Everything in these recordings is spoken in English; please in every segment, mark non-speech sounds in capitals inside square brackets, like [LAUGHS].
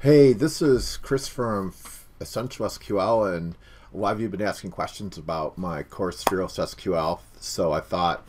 Hey, this is Kris from Essential SQL, and a lot of you have been asking questions about my course Fearless SQL, so I thought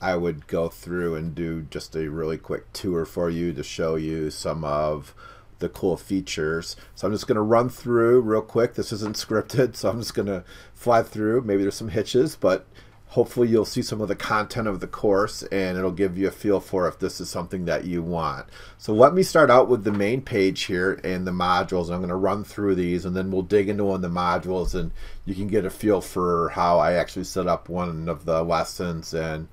I would go through and do just a really quick tour for you to show you some of the cool features. So I'm just going to run through real quick. This isn't scripted, [LAUGHS] so I'm just going to fly through. Maybe there's some hitches, but hopefully you'll see some of the content of the course and it'll give you a feel for if this is something that you want. So let me start out with the main page here and the modules. I'm going to run through these and then we'll dig into one of the modules and you can get a feel for how I actually set up one of the lessons and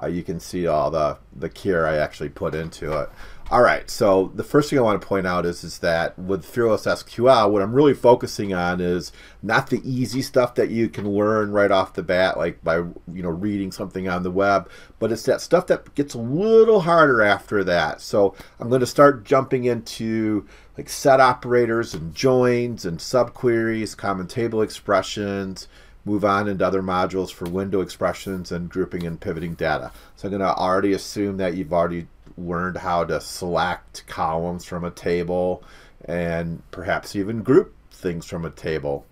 uh, you can see all the, the care I actually put into it. All right, so the first thing I want to point out is, is that with Fearless SQL, what I'm really focusing on is not the easy stuff that you can learn right off the bat, like by you know reading something on the web, but it's that stuff that gets a little harder after that. So I'm going to start jumping into like set operators and joins and subqueries, common table expressions, move on into other modules for window expressions and grouping and pivoting data. So I'm going to already assume that you've already learned how to select columns from a table and perhaps even group things from a table.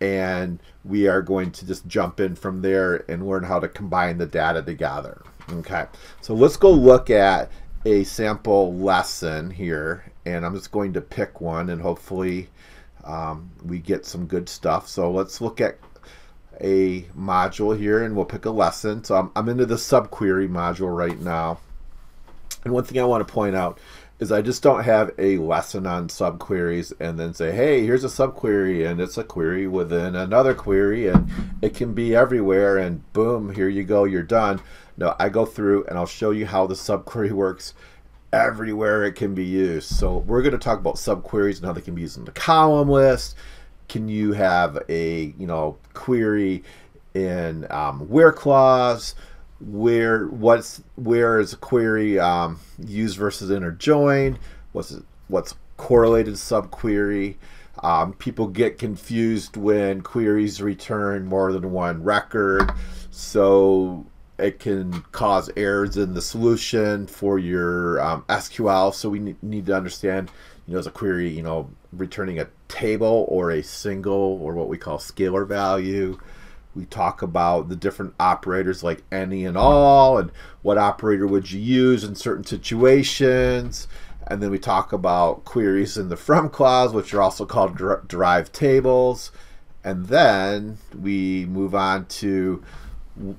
And we are going to just jump in from there and learn how to combine the data together. Okay, so let's go look at a sample lesson here. And I'm just going to pick one and hopefully um, we get some good stuff. So let's look at a module here and we'll pick a lesson. So I'm, I'm into the subquery module right now. And one thing I want to point out is I just don't have a lesson on subqueries and then say, hey, here's a subquery and it's a query within another query and it can be everywhere and boom, here you go, you're done. No, I go through and I'll show you how the subquery [LAUGHS] works everywhere it can be used. So we're going to talk about subqueries and how they can be used in the column list. Can you have a, you know, query in um, where clause? where what's where is a query um, used versus inner join what's what's correlated subquery? Um, people get confused when queries return more than one record. So it can cause errors in the solution for your um, SQL so we need to understand you know as a query you know returning a table or a single or what we call scalar value we talk about the different operators like any and all and what operator would you use in certain situations. And then we talk about queries in the from clause, which are also called der derived tables. And then we move on to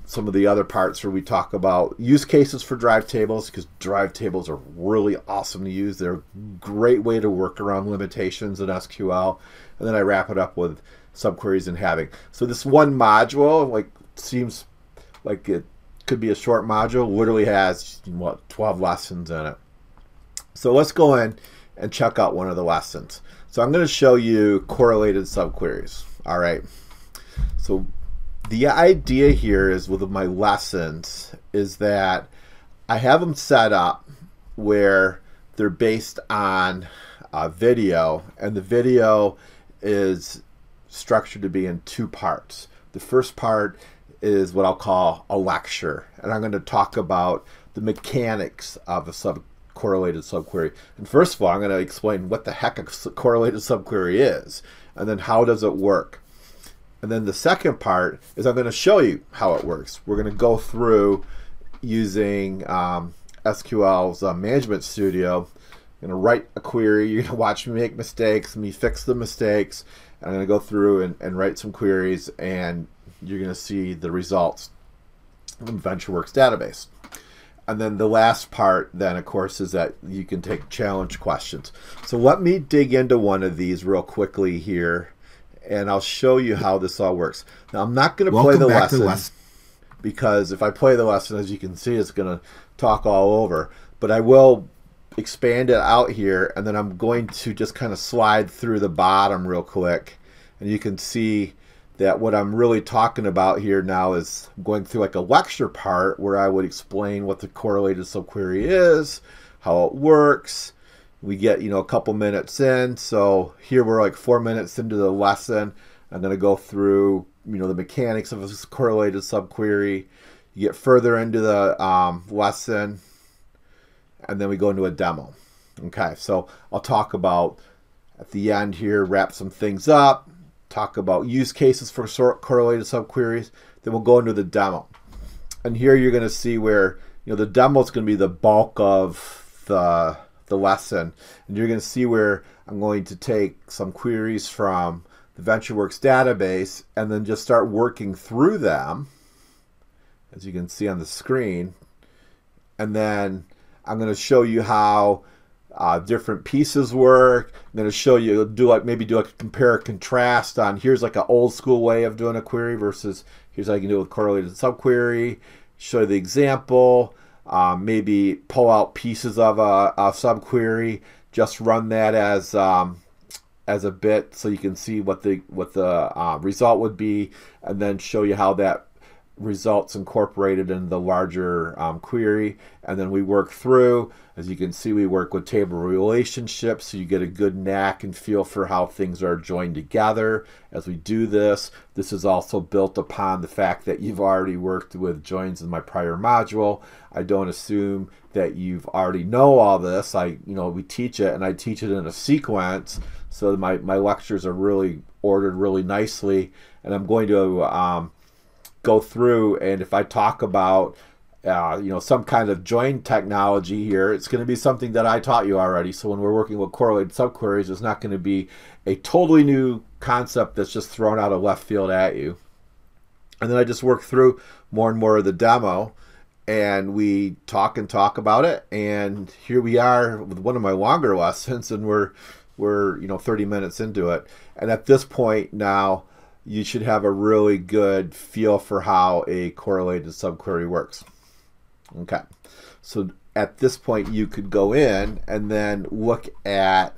some of the other parts where we talk about use cases for derived tables because derived tables are really awesome to use. They're a great way to work around limitations in SQL. And then I wrap it up with subqueries and having. So this one module, like, seems like it could be a short module, literally has, what, 12 lessons in it. So let's go in and check out one of the lessons. So I'm going to show you correlated subqueries. All right. So the idea here is with my lessons is that I have them set up where they're based on a video and the video is structured to be in two parts. The first part is what I'll call a lecture, and I'm going to talk about the mechanics of a sub correlated subquery. And first of all, I'm going to explain what the heck a correlated subquery is, and then how does it work. And then the second part is I'm going to show you how it works. We're going to go through using um, SQL's uh, Management Studio. I'm going to write a query. [LAUGHS] You're going to watch me make mistakes, me fix the mistakes, I'm going to go through and, and write some queries and you're going to see the results from AdventureWorks database. And then the last part then of course is that you can take challenge questions. So let me dig into one of these real quickly here and I'll show you how this all works. Now I'm not going to play the lesson, the lesson because if I play the lesson as you can see it's going to talk all over. But I will expand it out here and then I'm going to just kind of slide through the bottom real quick and you can see that what I'm really talking about here now is going through like a lecture part where I would explain what the correlated subquery is, how it works. We get, you know, a couple minutes in. So here we're like four minutes into the lesson. I'm going to go through, you know, the mechanics of a correlated subquery. You get further into the um, lesson and then we go into a demo. Okay, so I'll talk about at the end here, wrap some things up, talk about use cases for sort correlated subqueries. Then we'll go into the demo. And here you're going to see where you know the demo is going to be the bulk of the the lesson, and you're going to see where I'm going to take some queries from the AdventureWorks database and then just start working through them, as you can see on the screen. And then I'm going to show you how uh, different pieces work. I'm going to show you do like maybe do a compare contrast on here's like an old school way of doing a query versus here's how you can do it with correlated subquery. Show you the example. Um, maybe pull out pieces of a, a subquery. Just run that as um, as a bit so you can see what the what the uh, result would be, and then show you how that results incorporated in the larger um, query. And then we work through. As you can see we work with table relationships so you get a good knack and feel for how things are joined together. As we do this this is also built upon the fact that you've already worked with joins in my prior module. I don't assume that you've already know all this. I you know we teach it and I teach it in a sequence so my, my lectures are really ordered really nicely. And I'm going to um, go through and if I talk about uh, you know some kind of join technology here, it's going to be something that I taught you already. So when we're working with correlated subqueries, it's not going to be a totally new concept that's just thrown out of left field at you. And then I just work through more and more of the demo and we talk and talk about it and here we are with one of my longer [LAUGHS] lessons and we're we're you know 30 minutes into it and at this point now you should have a really good feel for how a correlated subquery works. Okay, so at this point you could go in and then look at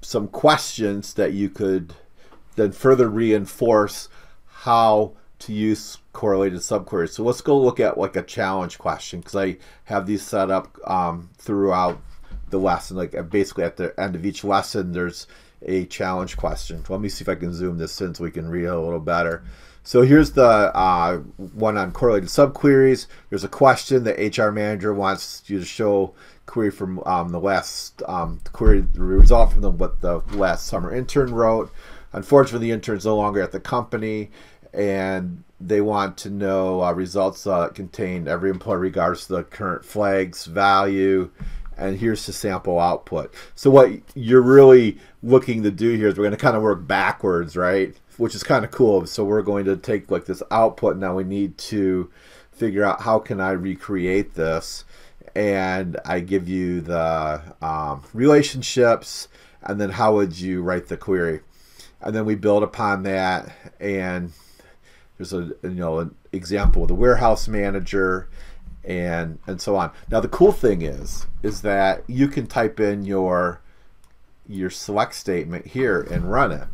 some questions that you could then further reinforce how to use correlated subqueries. So let's go look at like a challenge question because I have these set up um, throughout the lesson. Like basically at the end of each lesson, there's a challenge question. Let me see if I can zoom this in so we can read it a little better. So here's the uh, one on correlated subqueries. There's a question the HR manager wants you to show query from um, the last um, query the result from the, what the last summer intern wrote. Unfortunately, the intern's no longer at the company, and they want to know uh, results uh, contain every employee regards to the current flags value and here's the sample output. So what you're really looking to do here is we're going to kind of work backwards, right? Which is kind of cool. So we're going to take like this output. Now we need to figure out how can I recreate this. And I give you the um, relationships and then how would you write the query. And then we build upon that and there's a you know an example with a warehouse manager and and so on. Now the cool thing is is that you can type in your your select statement here and run it.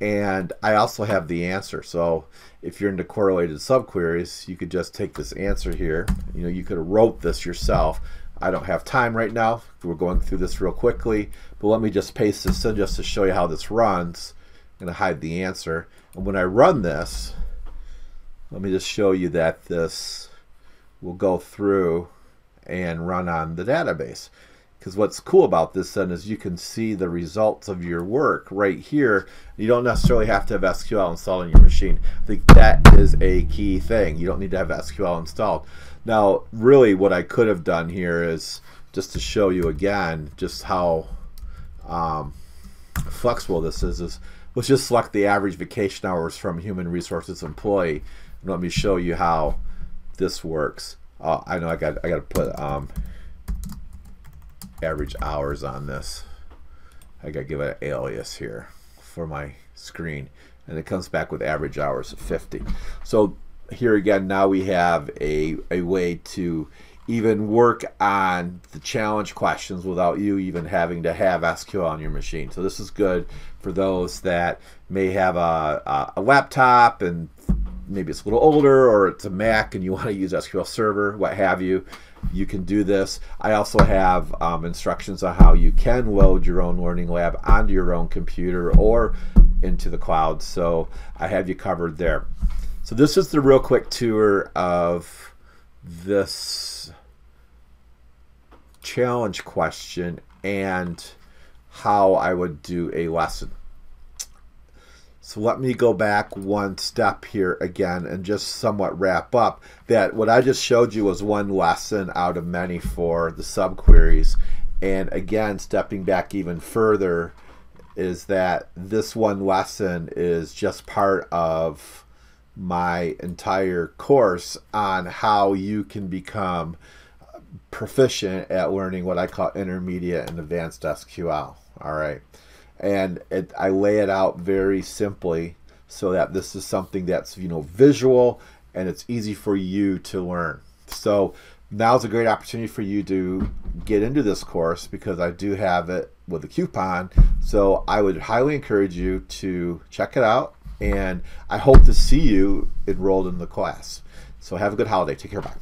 And I also have the answer. So if you're into correlated subqueries, you could just take this answer here. You know, you could have wrote this yourself. I don't have time right now. We're going through this real quickly, but let me just paste this in just to show you how this runs. I'm going to hide the answer. And when I run this, let me just show you that this will go through and run on the database. Because what's cool about this then is you can see the results of your work right here. You don't necessarily have to have SQL installed on your machine. I think that is a key thing. You don't need to have SQL installed. Now, really what I could have done here is just to show you again just how um, flexible this is, is let's just select the average vacation hours from human resources employee. And let me show you how this works. Uh, I know I got I got to put um, average hours on this. I got to give it an alias here for my screen, and it comes back with average hours of 50. So here again, now we have a a way to even work on the challenge questions without you even having to have SQL on your machine. So this is good for those that may have a, a, a laptop and maybe it's a little older or it's a Mac and you want to use SQL Server, what have you, you can do this. I also have um, instructions on how you can load your own Learning Lab onto your own computer or into the cloud. So I have you covered there. So this is the real quick tour of this challenge question and how I would do a lesson. So let me go back one step here again and just somewhat wrap up that what I just showed you was one lesson out of many for the subqueries. And again, stepping back even further is that this one lesson is just part of my entire course on how you can become proficient at learning what I call intermediate and advanced SQL. All right and it, I lay it out very simply so that this is something that's you know visual and it's easy for you to learn. So now's a great opportunity for you to get into this course because I do have it with a coupon. So I would highly encourage you to check it out and I hope to see you enrolled in the class. So have a good holiday. Take care. Bye.